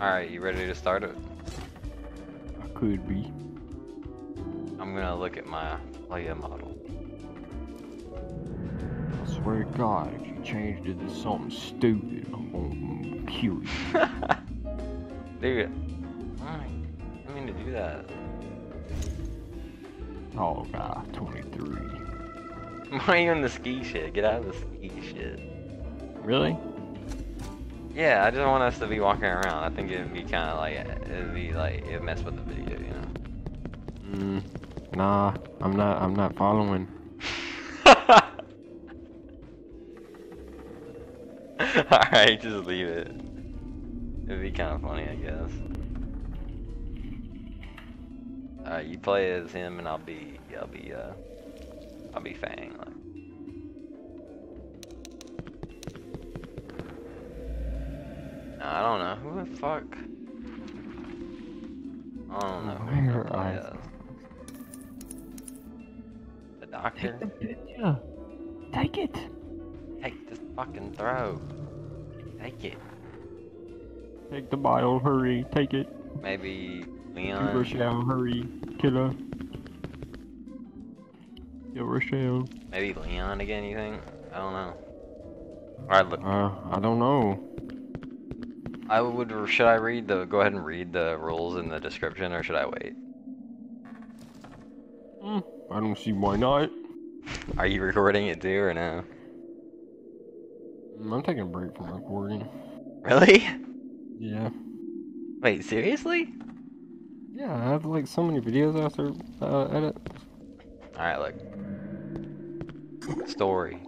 Alright, you ready to start it? I could be. I'm gonna look at my player model. I swear to God, if you changed it to something stupid, I'm gonna kill you. Dude, I didn't mean to do that. Oh God, 23. Why are you in the ski shit? Get out of the ski shit. Really? Yeah, I just want us to be walking around. I think it'd be kind of like, it'd be like, it'd mess with the video, you know? Mm, nah, I'm not. I'm not following. Alright, just leave it. It'd be kind of funny, I guess. Alright, you play as him and I'll be, I'll be, uh, I'll be Fang. Like. I don't know. Who the fuck? I don't know. the Where are- is. The doctor? Yeah. Take it. Take this fucking throw. Take it. Take the bottle. Hurry. Take it. Maybe Leon. Rochelle, hurry. Killer. Yo, Rochelle. Maybe Leon again, you think? I don't know. Alright, look. Uh, I don't know. I would. Should I read the? Go ahead and read the rules in the description, or should I wait? Hmm, I don't see why not. Are you recording it too, or no? Mm, I'm taking a break from recording. Really? Yeah. Wait, seriously? Yeah, I have like so many videos after uh, edit. Alright, look. Story.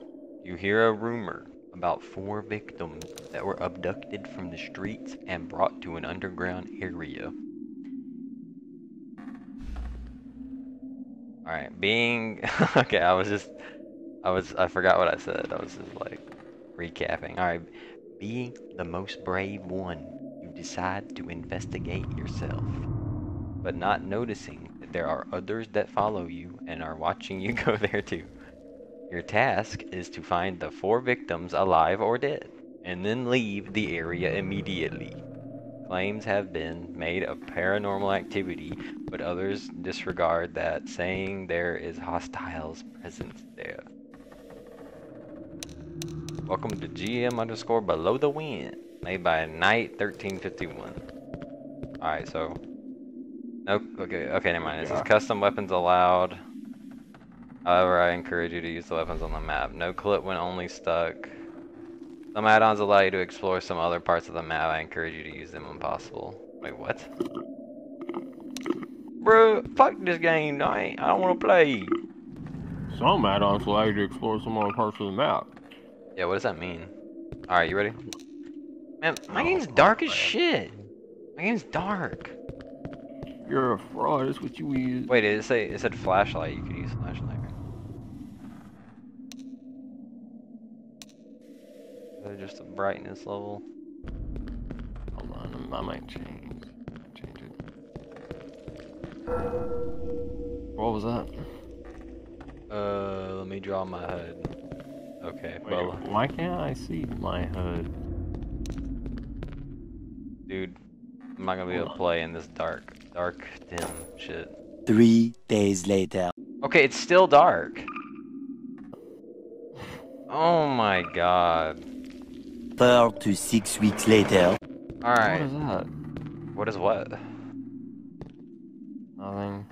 You hear a rumor about four victims that were abducted from the streets and brought to an underground area. Alright, being okay, I was just I was I forgot what I said. I was just like recapping. Alright, being the most brave one, you decide to investigate yourself. But not noticing that there are others that follow you and are watching you go there too. Your task is to find the four victims alive or dead, and then leave the area immediately. Claims have been made of paranormal activity, but others disregard that, saying there is hostiles presence there. Welcome to GM underscore below the wind, made by Knight 1351. Alright, so. No, okay, okay, never mind. It says Yeah. custom weapons allowed. However, I encourage you to use the weapons on the map. No clip when only stuck. Some add-ons allow you to explore some other parts of the map. I encourage you to use them when possible. Wait, what? Bro, fuck this game. I ain't, I don't want to play. Some add-ons allow you to explore some other parts of the map. Yeah, what does that mean? Alright, you ready? Man, my Oh, game's dark as shit. My game's dark. You're a fraud. Is what you use. Wait, it say it said flashlight? You could use flashlight. Right? Is just a brightness level? Hold on, I might change. Change it. What was that? Uh, let me draw my HUD. Okay, Wait, well, why can't I see my HUD? dude, I'm not gonna be able to play in this dark, dark, dim shit. Three days later. Okay, it's still dark. Oh my god. Four to six weeks later. Alright, What is that? what is what? Nothing.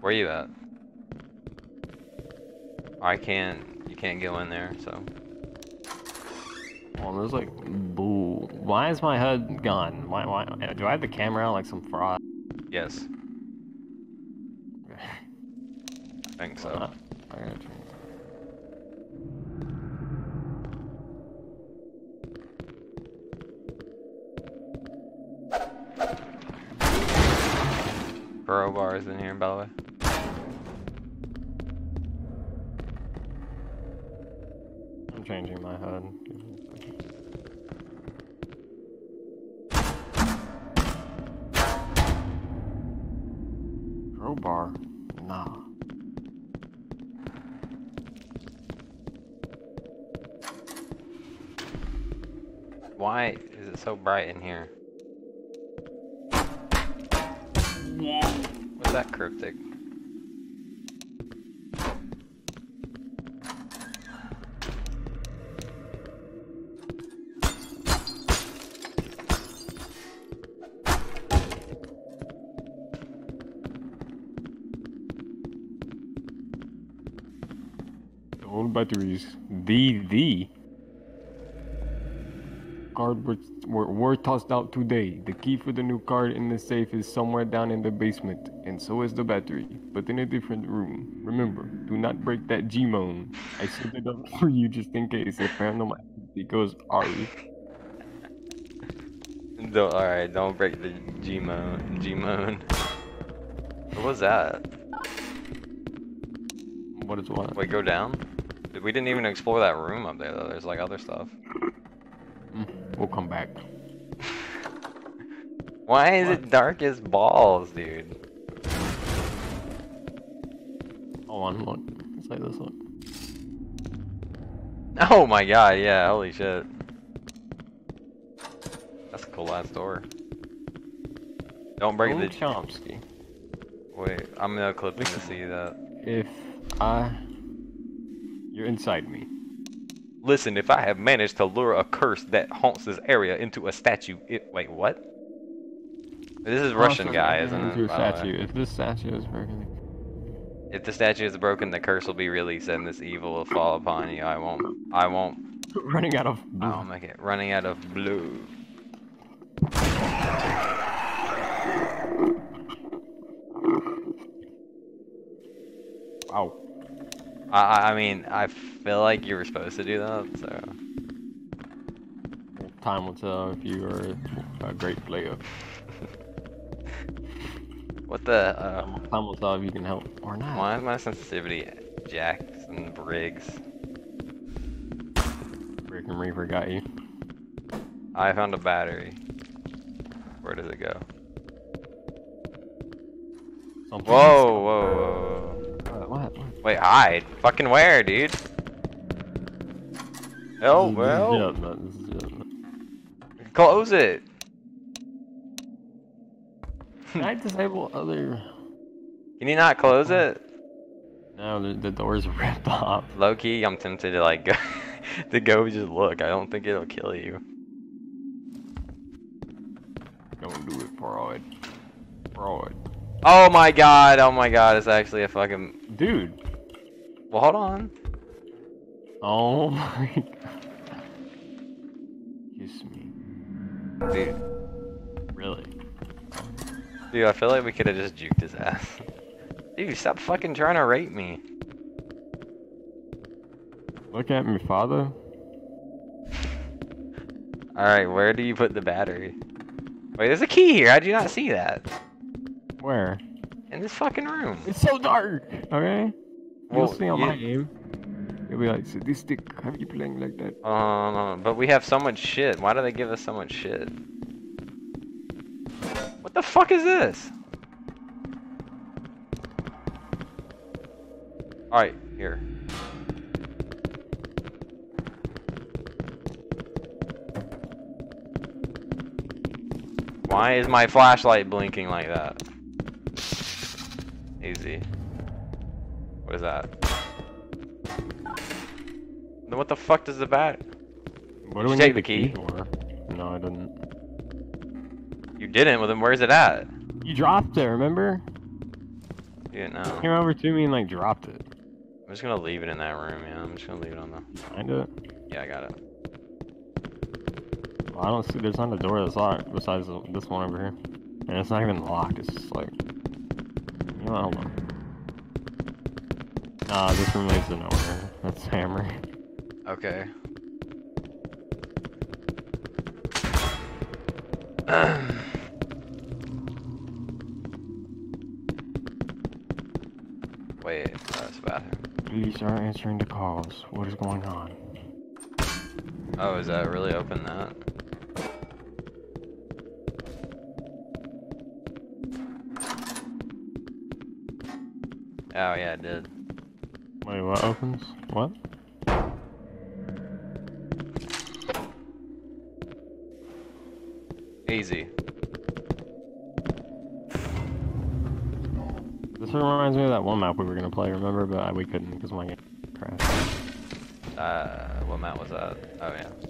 Where are you at? I can't, you can't go in there, so. Oh, there's like bull. Why is my HUD gone? Why? Why? Do I have the camera out like some fraud? Yes, I think so. Uh, I gotta change. Crowbar is in here, by the way. I'm changing my HUD. Crowbar? Nah. Why is it so bright in here? That cryptic? Old batteries. The the card were, were, were tossed out today. The key for the new card in the safe is somewhere down in the basement, and so is the battery, but in a different room. Remember, do not break that G-Moan. I set it up for you just in case if paranormal activity goes Ari. Don't, alright, don't break the G-Moan. G-Moan. What was that? What is what? Wait, go down? We didn't even explore that room up there though. There's like other stuff. We'll come back. Why is it dark as balls, dude? Hold on, look. Let's say this look. Oh my god, yeah, holy shit. That's a cool ass door. Don't break Old the. Chompski. Wait, I'm gonna clip to see that. If I... You're inside me. Listen, if I have managed to lure a curse that haunts this area into a statue, it. Wait, what? This is Russian Awesome. guy, isn't it? statue. If this statue is broken, If the statue is broken, the curse will be released and this evil will fall upon you. I won't. I won't. running out of blue. I'll make it. Running out of blue. Wow. I, I I mean, I feel like you were supposed to do that, so. Time will tell if you are a great player. What the, uh, Time will tell if you can help or not. why is my sensitivity Jackson Briggs? And Reaper got you. I found a battery. Where does it go? Something Whoa, whoa, whoa, Wait, hide. Fucking where, dude? Oh, well. is judgment. Close it. Can I disable other? Can you not close it? No, the, the door's ripped off. Low key, I'm tempted to like go to go just look. I don't think it'll kill you. Don't do it, fraud. Fraud. Oh my god, oh my god, it's actually a fucking Dude. Well hold on. Oh my god. Kiss me. Dude, Really? dude, I feel like we could have just juked his ass. Dude, stop fucking trying to rape me. Look at me, father. Alright, where do you put the battery? Wait, there's a key here. How'd you not see that? Where? In this fucking room. It's so dark. Okay. You'll Well, see on you- my game. You'll be like, sadistic. Have you playing like that? Uh, but we have so much shit. Why do they give us so much shit? What the fuck is this? Alright, here. Why is my flashlight blinking like that? Easy. What is that? Then what the fuck does the bat? What Did do we you take the key? for? No, I didn't. You didn't, well then where's it at? You dropped it, remember? Yeah, didn't know. Came over to me and like dropped it. I'm just gonna leave it in that room, yeah. I'm just gonna leave it on the. Find it. Yeah, I got it. Well, I don't see. There's not a door that's locked besides this one over here, and it's not even locked. It's just like. You know, what, hold on. Nah, this room leads to nowhere. That's hammer. Okay. Wait, that's the bathroom. Please are answering the calls. What is going on? Oh, is that really open that? Oh yeah, it did. Wait, what opens? What? Easy. This reminds me of that one map we were gonna play, remember? But we couldn't because my game crashed. Uh, what map was that? Oh yeah.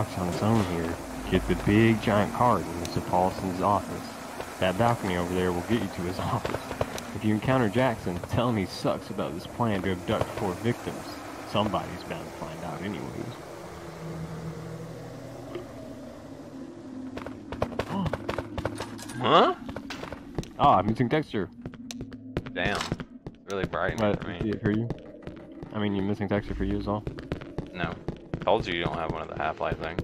Locks on its own here, get the big giant card in Mr. Paulson's office. That balcony over there will get you to his office. If you encounter Jackson, tell him he sucks about this plan to abduct four victims. Somebody's bound to find out anyways. Huh? Ah, I'm missing texture. Damn. It's really bright Right, for me. it for you? I mean, you're missing texture for you as well. No. Told you you don't have one of the Half-Life things.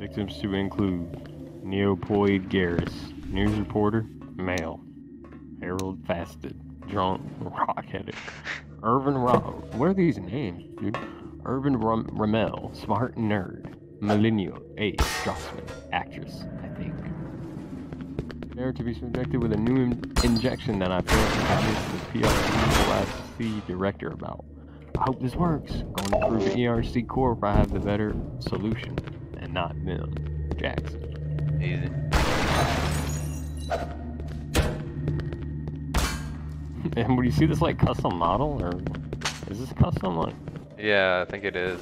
Victims to include Neopoid Garris, news reporter, male, Harold Fasted, drunk, rock-headed, Irvin Ro- What are these names, dude? Ram- Ramel, smart nerd, millennial, age, Drossman, actress, I think. There to be subjected with a new in- injection that I failed to convince the PRC director about. I hope this works. Going to prove the ERC Corp I have the better solution, and not them. Jackson. Easy. And would you see this like custom model, or is this custom like? Yeah, I think it is.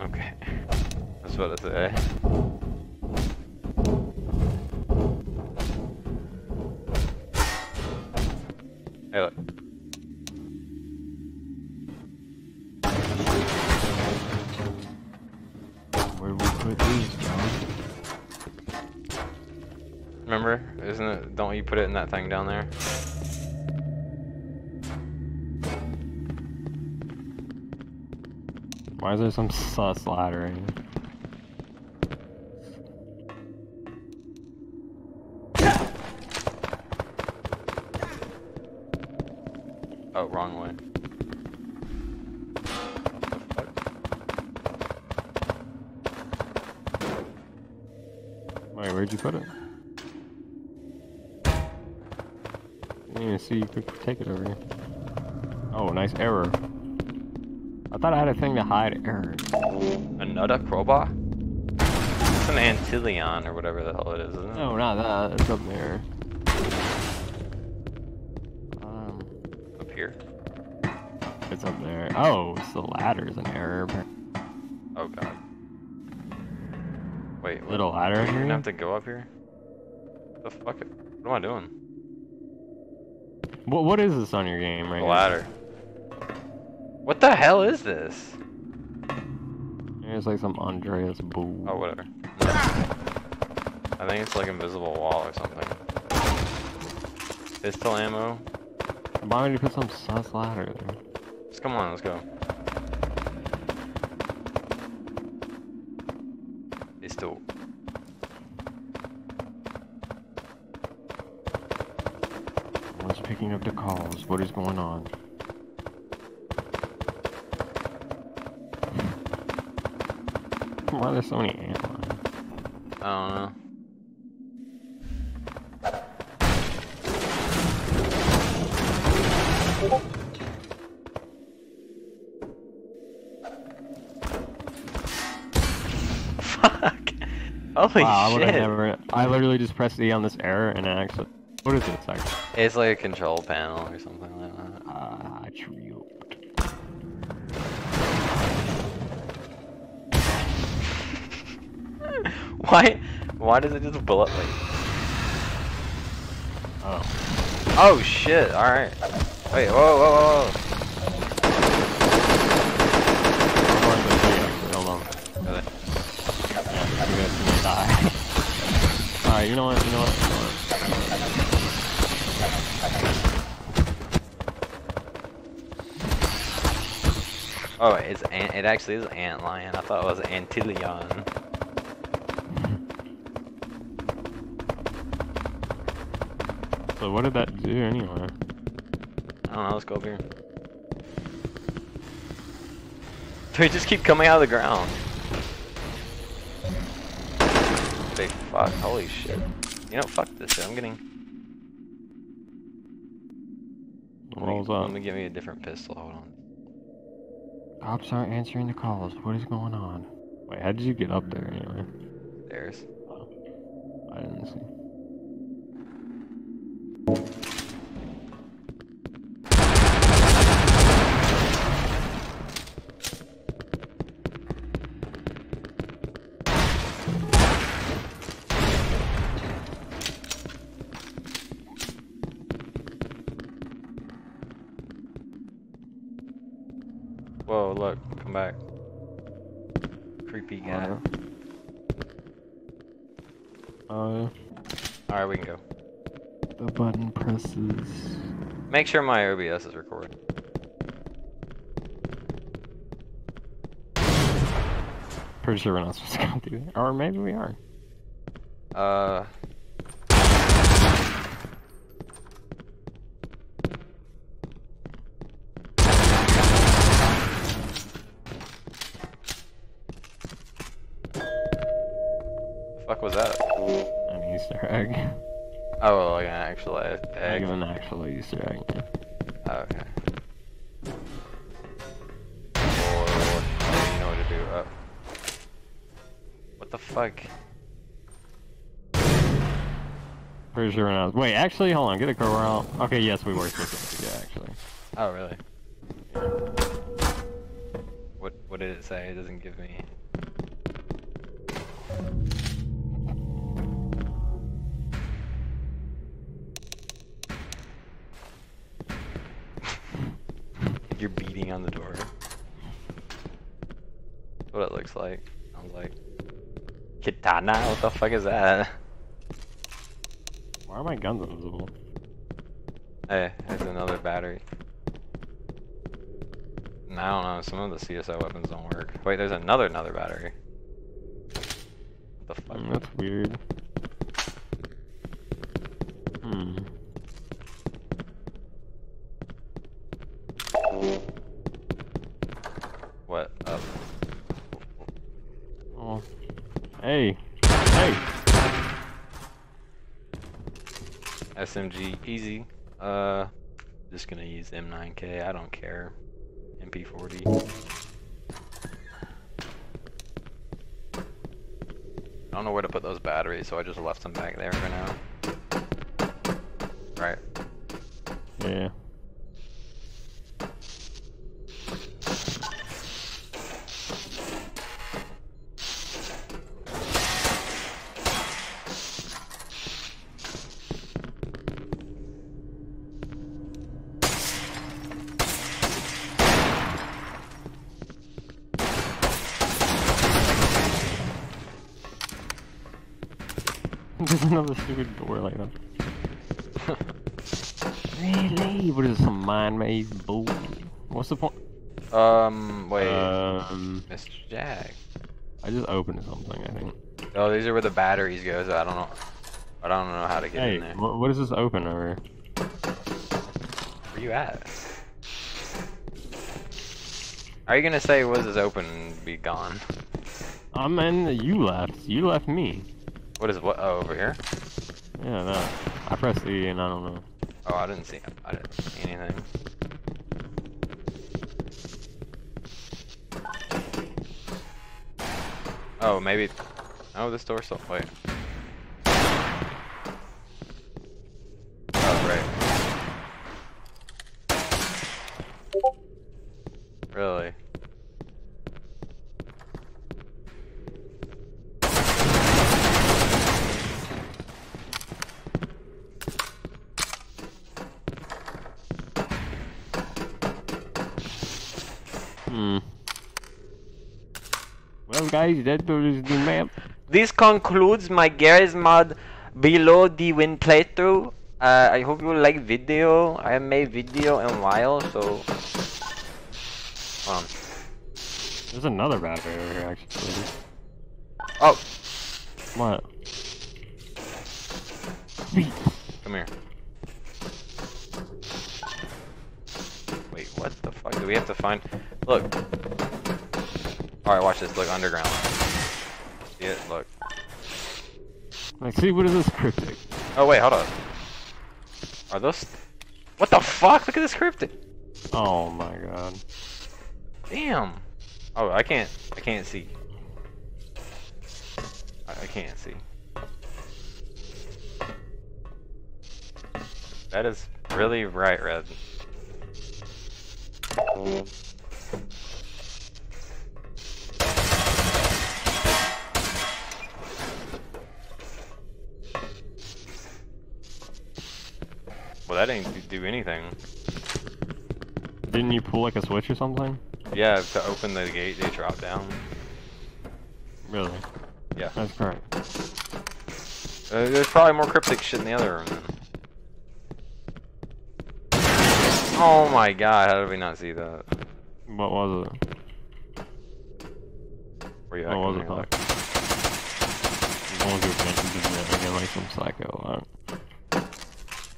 Okay. That's what I say. Put it in that thing down there? Why is there some sus uh, ladder in here? Oh, wrong way. What the fuck? Wait, where'd you put it? Didn't even see you could take it over here. Oh, nice error. I thought I had a thing to hide errors. Another crowbar? It's an Antillion or whatever the hell it is, isn't it? No, not that. It's up there. Um, Up here? it's up there. Oh, it's the ladder. ladder's an error. Oh god. Wait, what? Little ladder in You're gonna have to go up here? The fuck? What am I doing? What, what is this on your game right The now? ladder. What the hell is this? It's like some Andreas Boo. Oh, whatever. I think it's like invisible wall or something. Pistol ammo. Why would you put some sus ladder there? Just come on, let's go. Pistol. I was picking up the calls. What is going on? Why are there so many antlions? I don't know. Fuck. Holy wow, I shit. never. I literally just pressed E on this error and it actually. What is it? Actually? It's like a control panel or something like that. Ah, tripped. Why? Why does it just bullet like? Oh. Oh shit! All right. Wait. Whoa, whoa, whoa, Hold on. whoa. You're gonna see me die. Alright, you know what? You know what? You know Oh, it's ant. It actually is ant lion. I thought it was Antillion. So what did that do anyway? I don't know. Let's go over here. They just keep coming out of the ground. Big fuck. Holy shit. You know, fuck this shit. I'm getting. What was let me give me a different pistol. Hold on. Cops aren't answering the calls. What is going on? Wait, how did you get up there anyway? There's. Oh, I didn't see. Whoa, look. Come back. Creepy guy. Uh, Alright, we can go. the button presses. Make sure my OBS is recording. Pretty sure we're not supposed to go through there. Or maybe we are. Uh. An actual Easter egg. yeah. Oh, okay. Oh, you know what to do. Oh. What the fuck? Pretty sure we're not. Wait, actually, hold on. Get a corral. Okay, yes, we were supposed to. Yeah, actually. Oh, really? What What did it say? It doesn't give me. You're beating on the door. That's what it looks like. Sounds like. Kitana? What the fuck is that? Why are my guns invisible? Hey, there's another battery. And I don't know, some of the CSO weapons don't work. Wait, there's another another battery. What the fuck? Mm, that's weird. Hmm. What? Oh. Oh. Hey. Hey. Easy. Uh, just gonna use M9K, I don't care. MP40. I don't know where to put those batteries, so I just left them back there for now. Right. Yeah. Another stupid door like that. Really? What is this, some mind-made bull? What's the point? Um, wait. Um, Mr. Jack. I just opened something, I think. Oh, these are where the batteries go, so I don't know. I don't know how to get Hey, in there. what, what is this open over? here? Where you at? Are you gonna say was this open and be gone? I'm in. You left. You left me. What is what? Oh, over here? Yeah, that. I pressed E and I don't know. Oh, I didn't see. I didn't see anything. Oh, maybe. Oh, this door's still. Wait. Oh, right. Really? Hmm. Well, guys, that was the map. This concludes my Garry's Mod below the win playthrough. Uh, I hope you like video. I have made video in a while, so. On. There's another battery over here, actually. Oh, What? come here. Wait, what the fuck? Do we have to find? Look. Alright, watch this. Look, underground. See it? Look. Like, see, what is this cryptic? Oh, wait, hold up. Are those. What the fuck? Look at this cryptic. Oh my god. Damn. Oh, I can't. I can't see. I, I can't see. That is really bright red. Do anything. Didn't you pull like a switch or something? Yeah, to open the gate, they drop down. Really? Yeah. That's correct. Uh, there's probably more cryptic shit in the other room then. Oh my god, how did we not see that? What was it? Were you What was it? like- to adventure to the again like some psycho.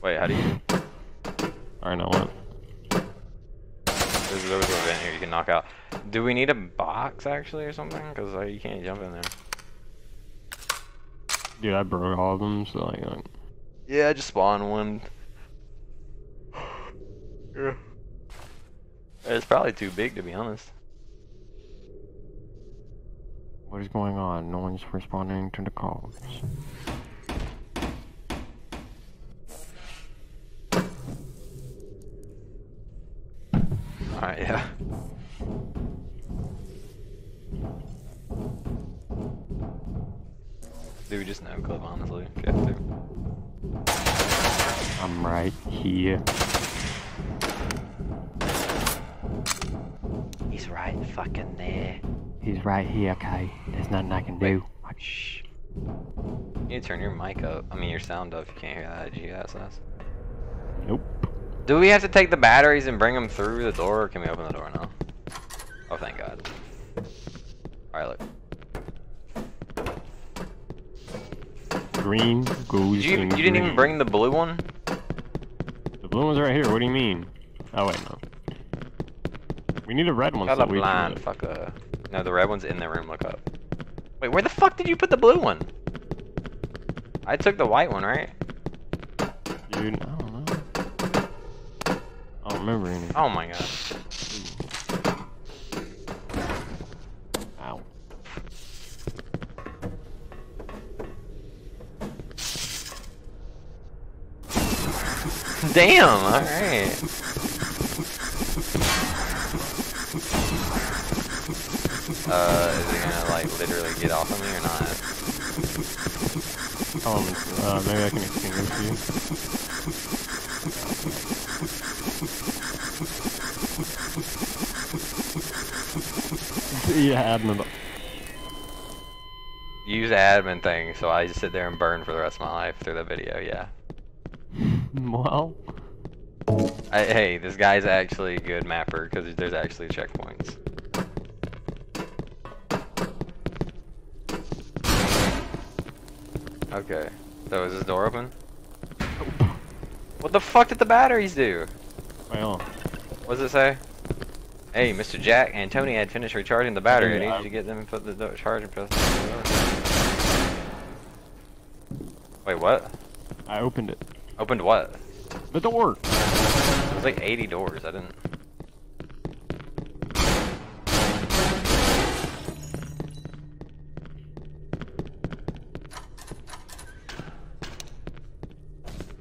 Wait, how do you? Alright, now what? There's, there was an event here you can knock out. Do we need a box actually or something? Because uh, you can't jump in there. Dude, I broke all of them, so like, like Yeah, I just spawned one. yeah. It's probably too big to be honest. what is going on? No one's responding to the calls. Alright, yeah. Dude, just no clip honestly, if you have to. I'm right here. He's right fucking there. He's right here, okay? There's nothing I can do. Shh. You need to turn your mic up. I mean, your sound up you can't hear that GSS. Nope. Do we have to take the batteries and bring them through the door, or can we open the door now? Oh, thank God. Alright, look. Green goes Did you, you didn't even bring the blue one? The blue one's right here. What do you mean? Oh wait, no. We need a red one. Got so a blind, fuck uh. No, the red one's in the room, look up. Wait, where the fuck did you put the blue one? I took the white one, right? Dude, I don't know. I don't remember any. Oh my god. Ow. Damn, alright. Uh, is it gonna like literally get off of me or not? Um, uh, maybe I can extinguish you. yeah, admin. Use the admin thing, so I just sit there and burn for the rest of my life through the video, yeah. Well, I, hey, this guy's actually a good mapper because there's actually checkpoints. Okay, so is this door open? What the fuck did the batteries do? well, What does it say? Hey, Mr. Jack and Tony had finished recharging the battery. I Yeah, need I- you to get them and put the do- charge and press the door. Wait, what? I opened it. Opened what? The door. There's like 80 doors. I didn't.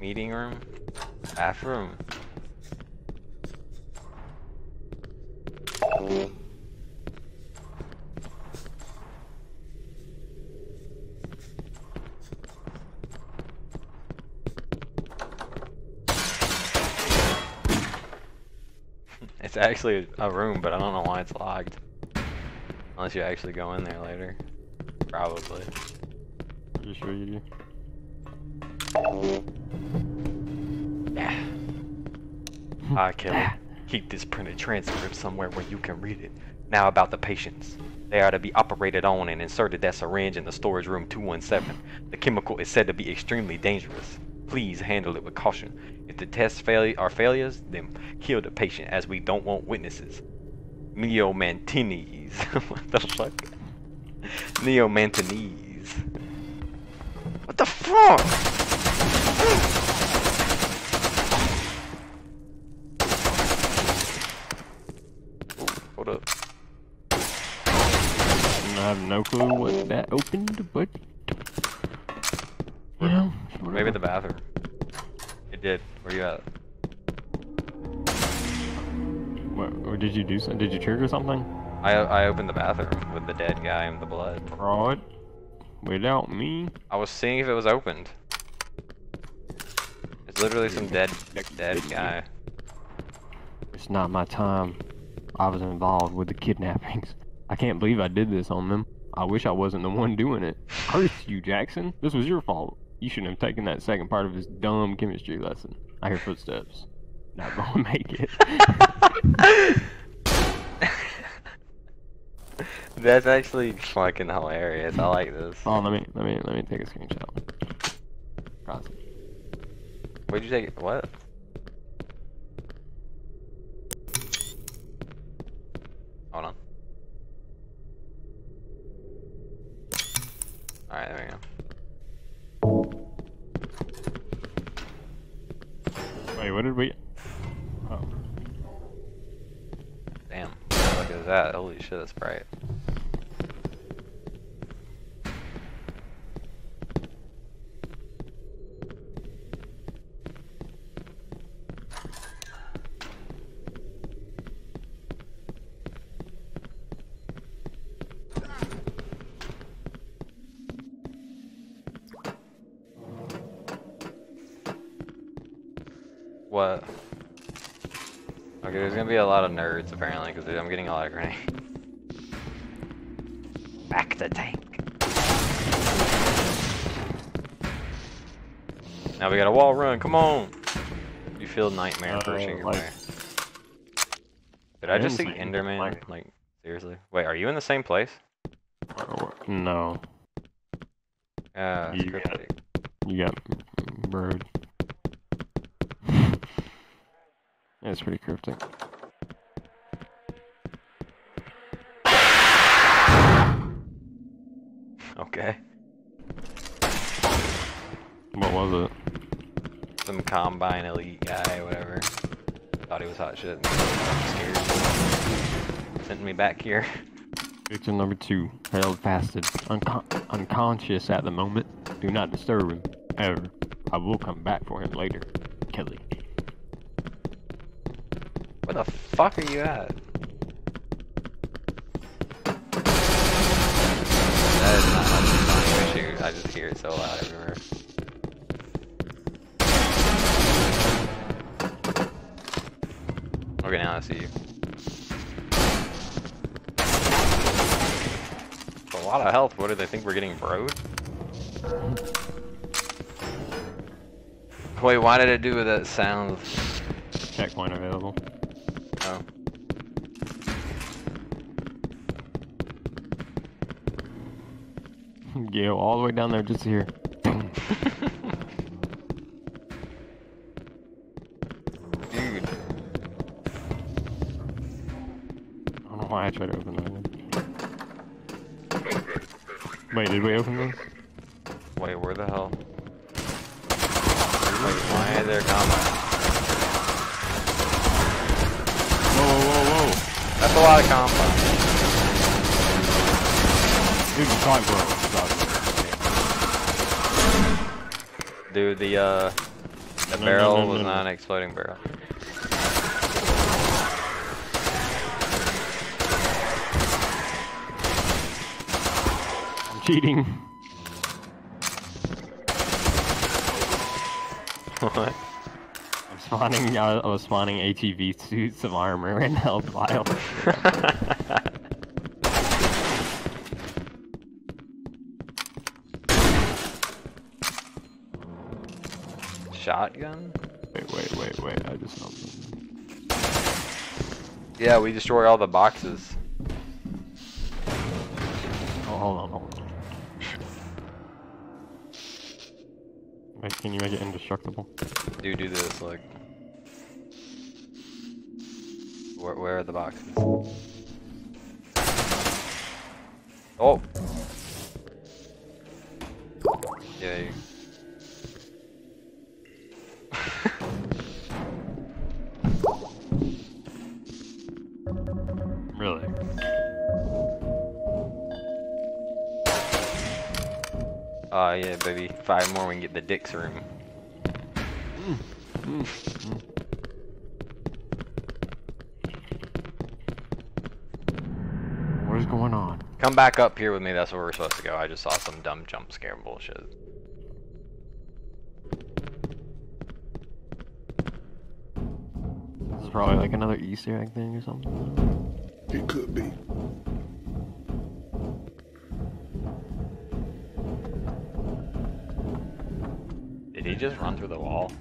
Meeting room? Bathroom? It's actually a room, but I don't know why it's locked. Unless you actually go in there later. Probably. You sure you do? Yeah. Ah, Kelly. Keep this printed transcript somewhere where you can read it. Now about the patients. They are to be operated on and inserted that syringe in the storage room 217. The chemical is said to be extremely dangerous. Please handle it with caution. The tests fail are failures, then kill the patient as we don't want witnesses. Neo Mantinese. what the fuck? Neo Mantinese. What the fuck? Ooh, hold up. I have no clue what that opened, but you know, Maybe the bathroom. Did. Where you at? What, or did you do something? Did you trigger something? I I opened the bathroom with the dead guy and the blood. Fraud. Without me. I was seeing if it was opened. It's literally some dead dead guy. It's not my time. I was involved with the kidnappings. I can't believe I did this on them. I wish I wasn't the one doing it. Curse you, Jackson. This was your fault. You shouldn't have taken that second part of his dumb chemistry lesson. I hear footsteps. Not gonna make it. That's actually fucking hilarious. I like this. oh, let me let me let me take a screenshot. It. Where'd you take? What? Hold on. Alright, there we go. Wait, what did we? Oh, Damn. Look at that. Holy shit, that's bright. What? Okay, there's gonna be a lot of nerds apparently, because I'm getting a lot of grenades. Back the tank. Now we got a wall run, come on! You feel nightmare Uh, approaching your like- way. Did I just see Enderman? like- Like, seriously? Wait, are you in the same place? no, Yeah, it's Yeah. cryptic. you got bird. That's pretty cryptic. Okay. What was it? Some combine elite guy, whatever. Thought he was hot shit. Scared. Sent me back here. Victim number two, held fasted, uncon- unconscious at the moment. Do not disturb him. Ever. I will come back for him later. Kelly. Where the fuck are you at? That is not issue. I just hear it so loud everywhere. Okay, now I see you. It's a lot of health. What do they think we're getting broed? Wait, why did it do with that sound? Checkpoint available. Oh. Gale all the way down there just here. Why I tried to open that one. Wait, did we open this? Wait, where the hell? Wait, why are there combat? Whoa, whoa, whoa, whoa! That's a lot of combat. Dude, the side broke. Dude, the uh, the No, no, barrel no, was no, not an exploding barrel. Cheating. what? I'm spawning. I I was spawning ATV suits of armor and health vial. shotgun? Wait, wait, wait, wait. I just something. Yeah, we destroy all the boxes. Oh, hold on, hold on. Wait, can you make it indestructible? Do do this, like. Where, where are the boxes? Oh! Yeah. Really? Oh yeah, baby. Five more, we can get the Dick's room. What is going on? Come back up here with me, that's where we're supposed to go. I just saw some dumb jump scare bullshit. This is probably like another Easter egg thing or something. It could be. He just run through the wall?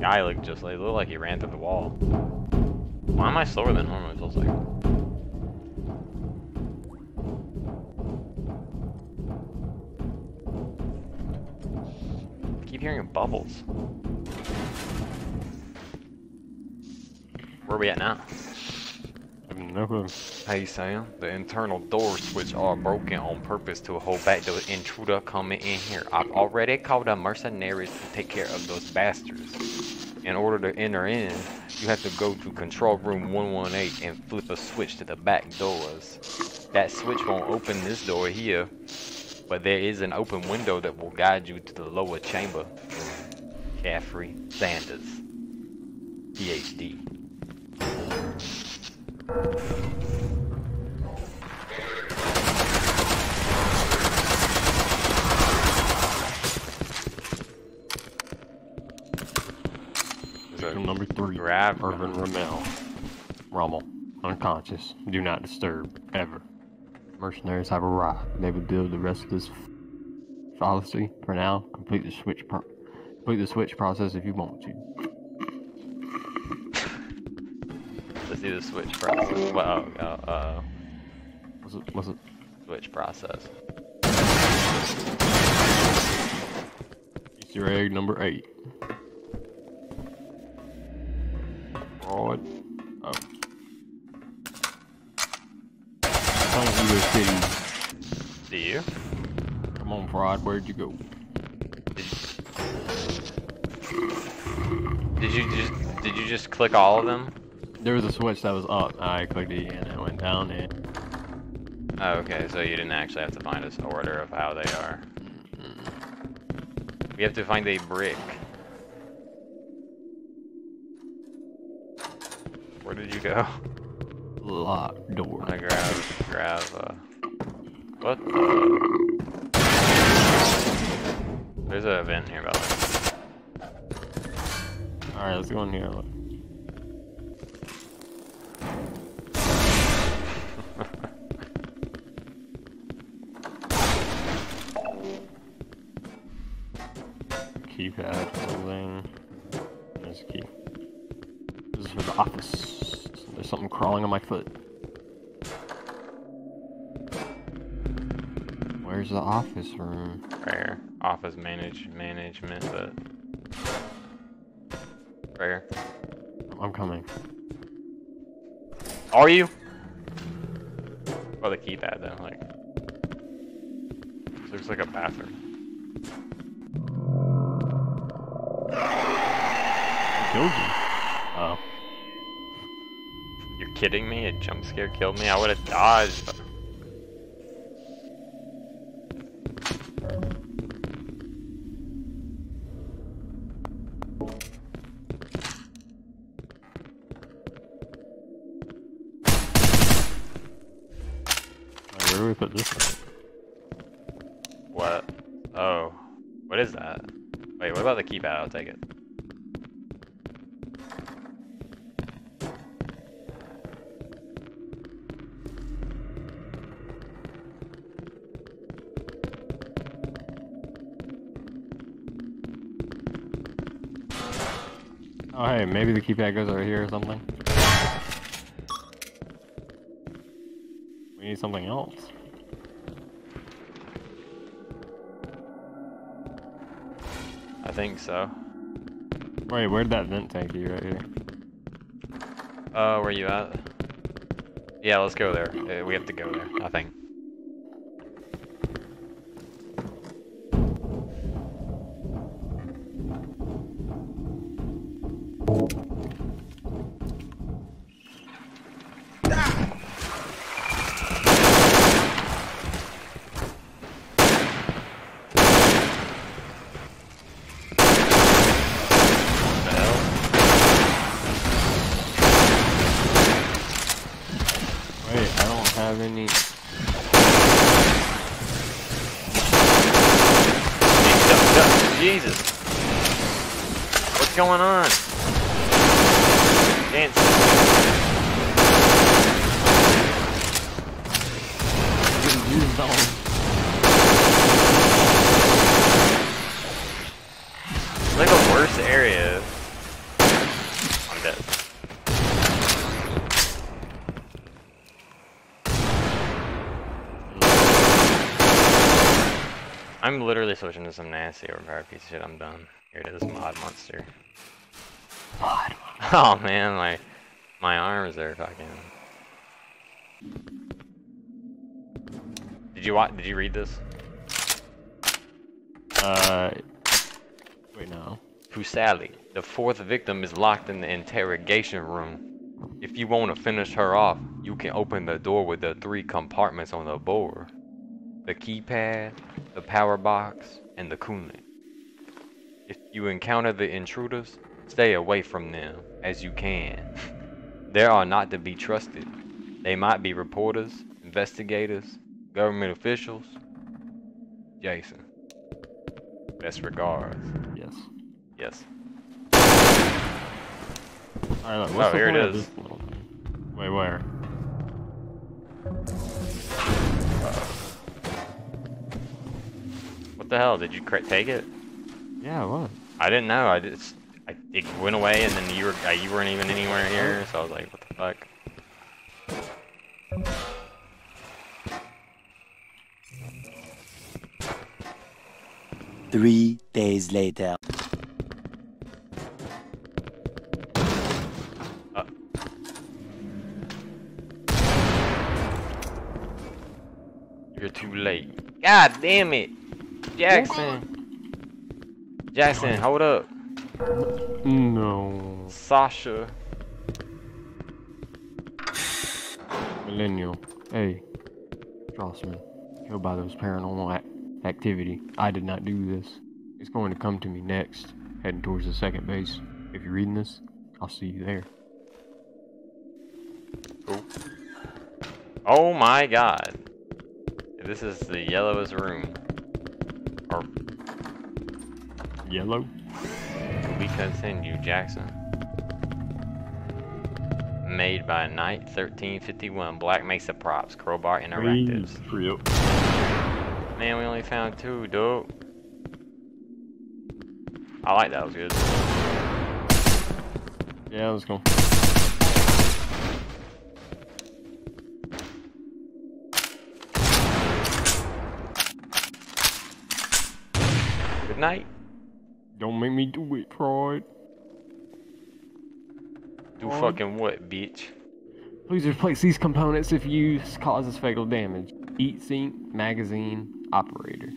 Guy looked just like looked like he ran through the wall. Why am I slower than normal? It feels like. I keep hearing bubbles. Where are we at now? I have no clue. Hey Sam, the internal door switch are broken on purpose to hold back the intruder coming in here. I've already called the mercenaries to take care of those bastards. In order to enter in, you have to go to control room 118 and flip a switch to the back doors. That switch won't open this door here, but there is an open window that will guide you to the lower chamber. Caffrey Sanders, PhD. Victim number three. Grab Irvin Rommel. Rommel. Unconscious. Do not disturb. Ever. Mercenaries have arrived. They will deal with the rest of this fallacy. For now, complete the switch complete the switch process if you want to. Let's do the switch process. Well, uh, uh, What's it? What's it? switch process. Easter egg number eight. Fraud. Oh. Thank you, Kitty. Do you? Come on, fraud. Where'd you go? Did you just did you just click all of them? There was a switch that was up. I clicked it and it went down and Oh, okay, so you didn't actually have to find this order of how they are. Mm-hmm. We have to find a brick. Where did you go? locked door. I'm grab grab uh what the There's an event here about that. Alright, let's go in here. Look. Keypad, clothing. There's a key. This is for the office. There's something crawling on my foot. Where's the office room? Right here. Office manage management but right here. I'm coming. Are you? Oh, the keypad then, like. This looks like a bathroom. I killed you. Oh. You're kidding me? A jump scare killed me? I would have dodged. Keypad goes over here or something. We need something else. I think so. Wait, where'd that vent take you right here? Uh, where you at? Yeah, let's go there. Uh, we have to go there, I think. What the hell? Wait, I don't have any. Duck, duck, Jesus. What's going on? Dance. Used on. Like a worse area. I'm dead. I'm literally switching to some nasty overpowered piece of shit. I'm done. Here it is, mod monster. God. Oh man, my my arms are fucking. Did you watch? Did you read this? Uh. Wait, no. Fusali, the fourth victim, is locked in the interrogation room. If you want to finish her off, you can open the door with the three compartments on the board. The keypad, the power box, and the coolant. If you encounter the intruders, stay away from them as you can. they are not to be trusted. They might be reporters, investigators, government officials. Jason. Best regards. Yes. Yes. Alright, look, oh, what's Oh, here it this? Wait, where? What the hell? Did you take it? Yeah, what? I didn't know. I just I, it went away, and then you were uh, you weren't even anywhere here. So I was like, what the fuck? Three days later. You're too late. God damn it, Jackson. Jackson, hold up, No. Sasha. Millennial. Hey. Drossman. Killed by those paranormal ac- activity. I did not do this. It's going to come to me next. Heading towards the second base. If you're reading this, I'll see you there. Cool. Oh my God. This is the yellowest room. Yellow? we continue, Jackson. Made by Knight 1351, Black Mesa Props, Crowbar Interactives. Rip. Oh. Man, we only found two, dope. I like that, was good. Yeah, let's go. Good night. Don't make me do it, Pride. Do Oh. fucking what, bitch? Please replace these components if use causes fatal damage. Heat sink, magazine, operator.